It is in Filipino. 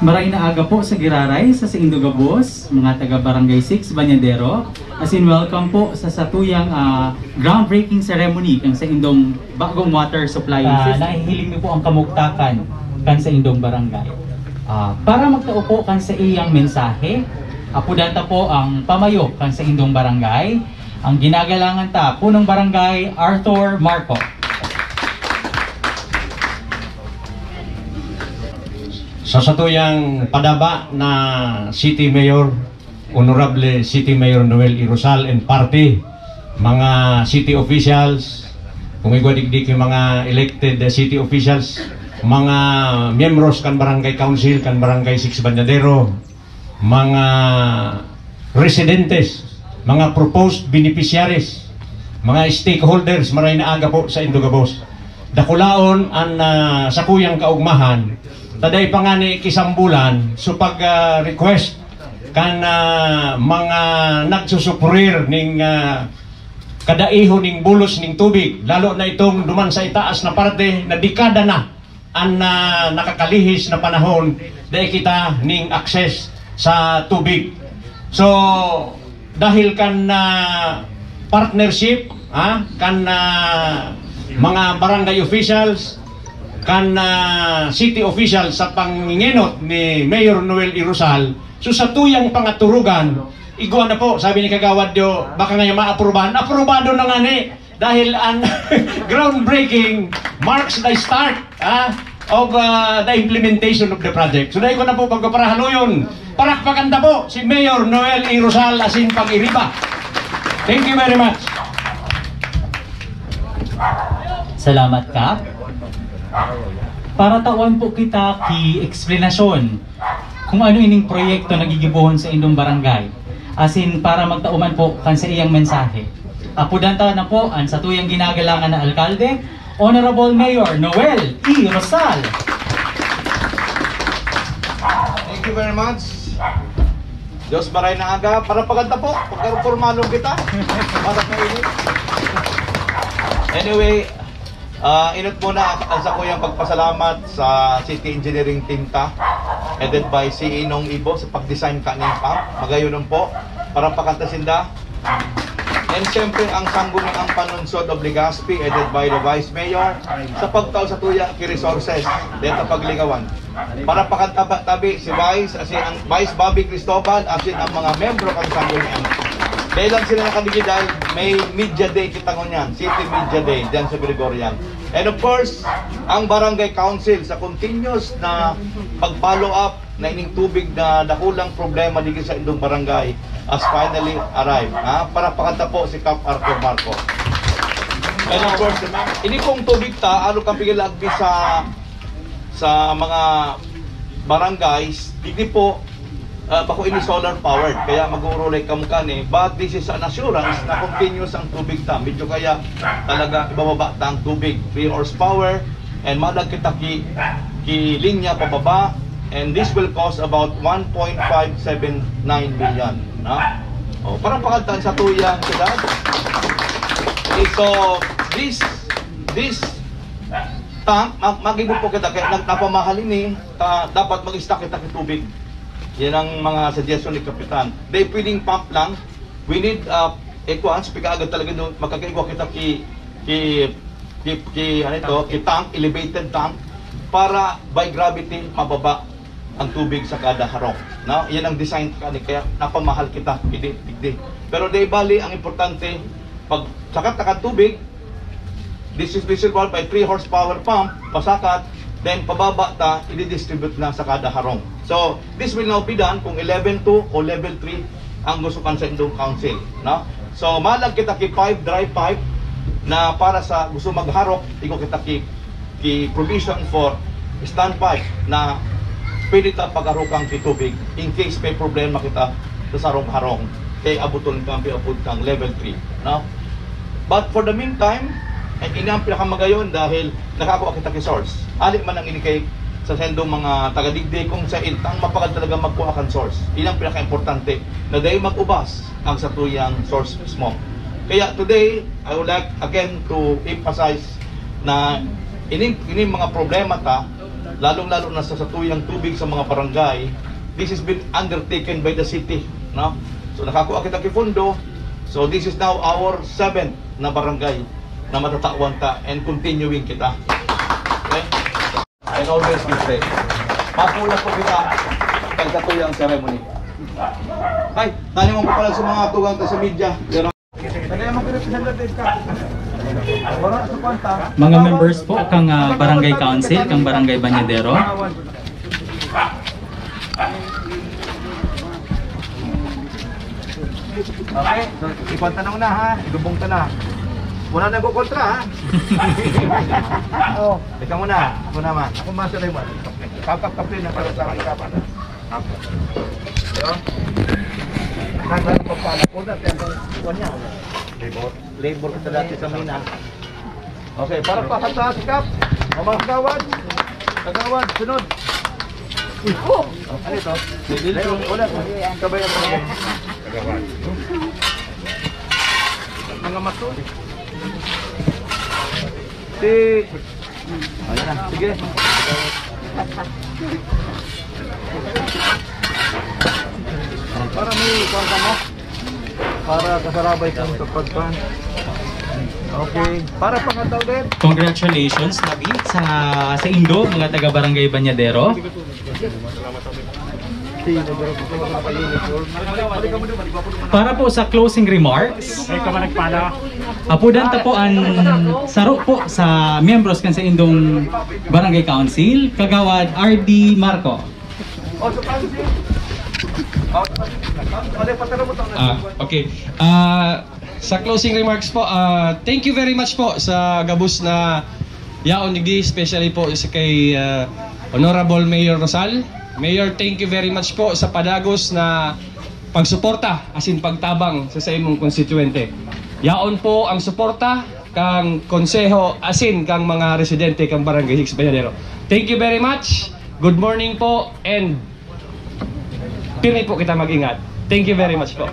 Maray na aga po sa Giraray, sa Saindugabos, mga taga Barangay 6, Banyadero. As in, welcome po sa satuyang ah, groundbreaking ceremony kang sa Indong bagong water supply Ah, system. Nahihiling niyo po ang kamugtakan kan sa Indong Barangay. Ah, para magtaupo kan sa iyang mensahe, apudanta po ang pamayo kan sa Indong Barangay. Ang ginagalangan ta, punong barangay Arthur Marco. Sa satuyang padaba na City Mayor, Honorable City Mayor Noel Irosal and Party, mga city officials, kung igwadigdik yung mga elected city officials, mga membros kan Barangay Council, kan Barangay Six Banyadero, mga residentes, mga proposed beneficiaries, mga stakeholders, maray na aga po sa Indogabos. Dakulaon ang ah, sakuyang kaugmahan, taday pa nga ni kisambulan, so pag ah, request kan ah, mga nagsusupurir ning ah, kadaiho ning bulos ning tubig, lalo na itong duman sa itaas na parte na dekada na ang ah, nakakalihis na panahon dahil kita ning access sa tubig. So, dahil kan na partnership, ha, kan na mga barangay officials, kan na city officials sa pangingenot ni Mayor Noel Irusal, so sa tuyang pangaturugan, igwa na po, sabi ni Kagawad Dio, baka ngayon maaprubahan. Aprobado na nga ni, dahil ang groundbreaking marks the start ah, of uh, the implementation of the project. So dahil ko na po pagpaparahaluyon, parakpakan na po si Mayor Noel Irusal asin pag-iriba. Thank you very much. Salamat ka. Para tawan po kita ki eksplanasyon kung ano ining proyekto nagigibuhon sa indong barangay. As in, para magtauman po kan sa iyang mensahe. Apudanta na po ang sa tuyang ginagalangan na alkalde, Honorable Mayor Noel E. Rosal. Thank you very much. Diyos maray na aga. Para paganda po. Pagkarupormalong kita. Para mainit. Anyway, uh, inot muna sa kuyang pagpasalamat sa City Engineering Team ta headed by si Inong Ibo sa pag-design kaning pump. Magayon po. Para pakantasinda. And siyempre ang sangguniang ang panunsod of Legazpi headed by the Vice Mayor sa pagtaw sa tuya ki resources dito pagligawan. Para pakatabi tabi si Vice asin ang Vice Bobby Cristobal asin ang mga membro kang sangguniang. Dahil lang sila nakadigi dahil may media day kita ngunyan, City Media Day dyan sa Gregorian. And of course, ang Barangay Council sa continuous na pag-follow up na ining tubig na dakulang problema dito sa indong barangay has finally arrived. Ha? Para pakanta po si Cap Arthur Marco. And of course, ini pong tubig ta, ano kang pigilagbi sa sa mga barangays, hindi po uh, bako ini solar powered kaya mag-uurulay kamukha ni but this is an assurance na continuous ang tubig ta. Medyo kaya talaga ibababa ta ang tubig. 3 horsepower and madag kita ki, ki linya pababa and this will cost about 1.579 billion na? Oh parang pakantan sa tuyang sila okay, so this this tank mag magibo po kita kaya nag napamahalin ni ta, dapat mag-stock kita ng tubig yan ang mga suggestion ni Kapitan. They pwedeng pump lang. We need uh, equans, pigaagad talaga doon. Magkakaigwa kita ki, ki, ki, ki, ano ito, ki tank, elevated tank, para by gravity mababa ang tubig sa kada harong. No? Yan ang design kani kaya napamahal kita, hindi, hindi. Pero day bali, ang importante, pag sakat na tubig, this is visible by 3 horsepower pump, pasakat, then pababa ta, i-distribute na sa kada harong. So, this will now be done kung 11 2 o level 3 ang gusto kan sa Indong Council. No? So, malag kita ki 5 dry pipe na para sa gusto magharok, iko kita ki, ki provision for stand pipe na pwede ta pagharokang ki tubig in case may problema kita sa sarong-harong kay abuton kang piapod kang level 3. No? But for the meantime, ay inang pinakamagayon dahil nakakuha kita ki source. Ali man ang inikay sa sendong mga tagadigdi kung sa intang mapakal talaga magkuha kan source. Ilang pinaka-importante na dahil mag-ubas ang satuyang source mismo. Kaya today, I would like again to emphasize na ini, ini mga problema ta lalong-lalo na sa satuyang tubig sa mga barangay, this has been undertaken by the city. No? So nakakuha kita kifundo, so this is now our seventh na barangay na matatawan ta and continuing kita. Okay? And always be safe. Pakulat po kita kay katuyang ceremony. Ay, tanya mo po pala sa mga tugang sa media. Mga members po kang ah, barangay council, kang barangay Banyadero. Okay, so ipanta na muna ha. Idubong ta na. Wala nang kukontra ha. Oo. Teka muna. Ako naman. Ako master na yun. Kakap kapin na para sa ikapan. Ako. Yo. Naglan ko pala ko na pero kunya. Labor. Labor ka dati sa mina. Okay, para pa sa sikap. Mga kagawad. Kagawad, sunod. Oh, ano ito? Dito. Wala. Sabay ang mga kagawad. Mga mato. Si... Ayan na, sige. Para may kwarta mo. Para kasarabay kang pagpagpan. Okay. Para pangataw din. Congratulations, Nabi, sa sa Indo, mga taga barangay Banyadero. Para po sa closing remarks, Ay ka man nagpala. apudan ta po ang saro po sa membros kan sa Indong Barangay Council, kagawad RD Marco. Ah, okay. Ah, sa closing remarks po, ah, thank you very much po sa gabus na yaon nigi, especially po sa kay ah, Honorable Mayor Rosal. Mayor, thank you very much po sa padagos na pagsuporta as in pagtabang sa sa imong konstituente. Yaon po ang suporta kang konseho asin kang mga residente kang Barangay Hicks Bayanero. Thank you very much. Good morning po and Pinay po kita mag-ingat. Thank you very much po.